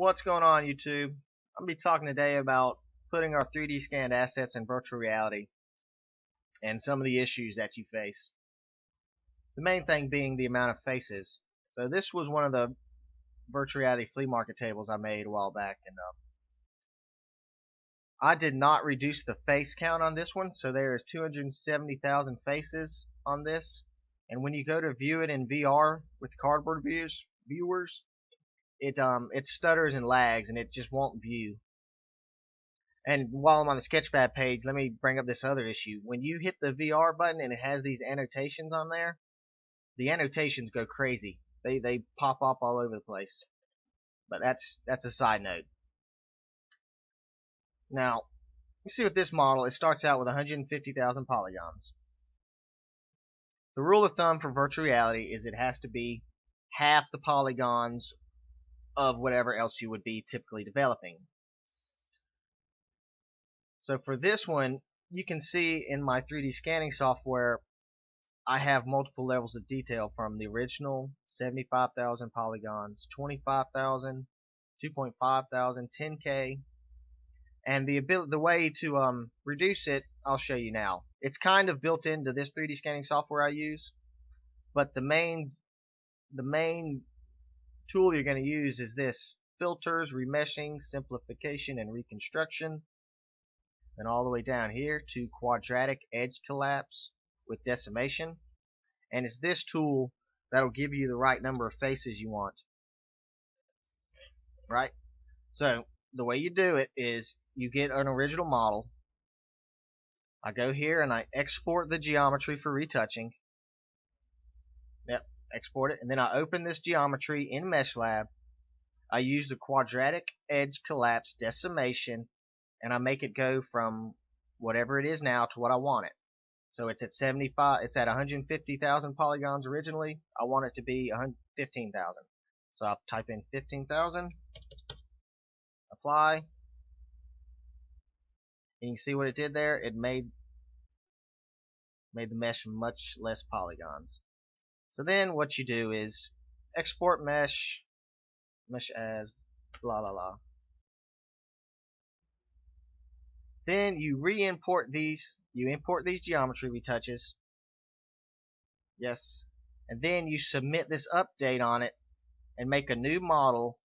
What's going on YouTube? I'm going to be talking today about putting our 3D scanned assets in virtual reality and some of the issues that you face. The main thing being the amount of faces. So this was one of the virtual reality flea market tables I made a while back and uh, I did not reduce the face count on this one so there is 270,000 faces on this and when you go to view it in VR with cardboard views viewers it um it stutters and lags and it just won't view. And while I'm on the Sketchfab page, let me bring up this other issue. When you hit the VR button and it has these annotations on there, the annotations go crazy. They they pop up all over the place. But that's that's a side note. Now, you see with this model, it starts out with 150,000 polygons. The rule of thumb for virtual reality is it has to be half the polygons of whatever else you would be typically developing. So for this one, you can see in my 3D scanning software, I have multiple levels of detail from the original 75,000 polygons, 25,000, 2.5 thousand, 10k, and the ability, the way to um, reduce it, I'll show you now. It's kind of built into this 3D scanning software I use, but the main the main tool you're going to use is this filters, remeshing, simplification, and reconstruction. And all the way down here to quadratic edge collapse with decimation. And it's this tool that'll give you the right number of faces you want. Right? So the way you do it is you get an original model. I go here and I export the geometry for retouching. Yep, export it, and then I open this geometry in MeshLab. I use the quadratic edge collapse decimation, and I make it go from whatever it is now to what I want it. So it's at 75, it's at 150,000 polygons originally. I want it to be 15,000. So I'll type in 15,000, apply, and you can see what it did there. It made made the mesh much less polygons. So then what you do is export mesh, mesh as blah blah blah. Then you re-import these, you import these geometry retouches. Yes. And then you submit this update on it and make a new model.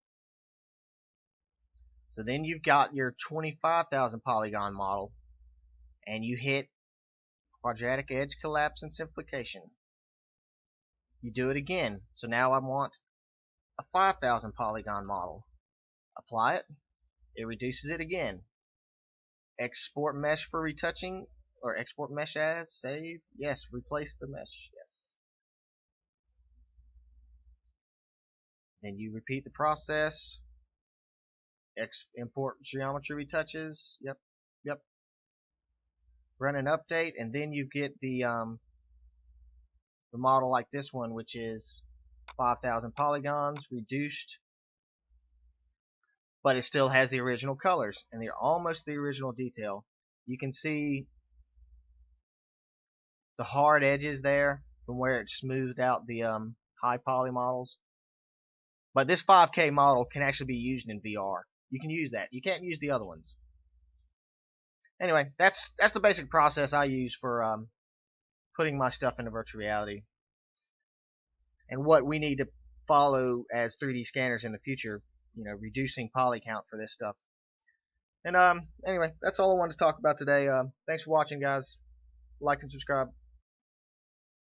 So then you've got your 25,000 polygon model and you hit quadratic edge collapse and simplification you do it again. So now I want a 5000 polygon model. Apply it. It reduces it again. Export mesh for retouching or export mesh as save. Yes, replace the mesh. Yes. Then you repeat the process. Ex import geometry retouches. Yep. Yep. Run an update and then you get the um, the model like this one, which is 5,000 polygons reduced, but it still has the original colors and they're almost the original detail. You can see the hard edges there from where it smoothed out the um, high poly models. But this 5K model can actually be used in VR. You can use that. You can't use the other ones. Anyway, that's that's the basic process I use for um, putting my stuff into virtual reality and what we need to follow as 3D scanners in the future, you know, reducing poly count for this stuff. And um, anyway, that's all I wanted to talk about today. Uh, thanks for watching, guys. Like and subscribe.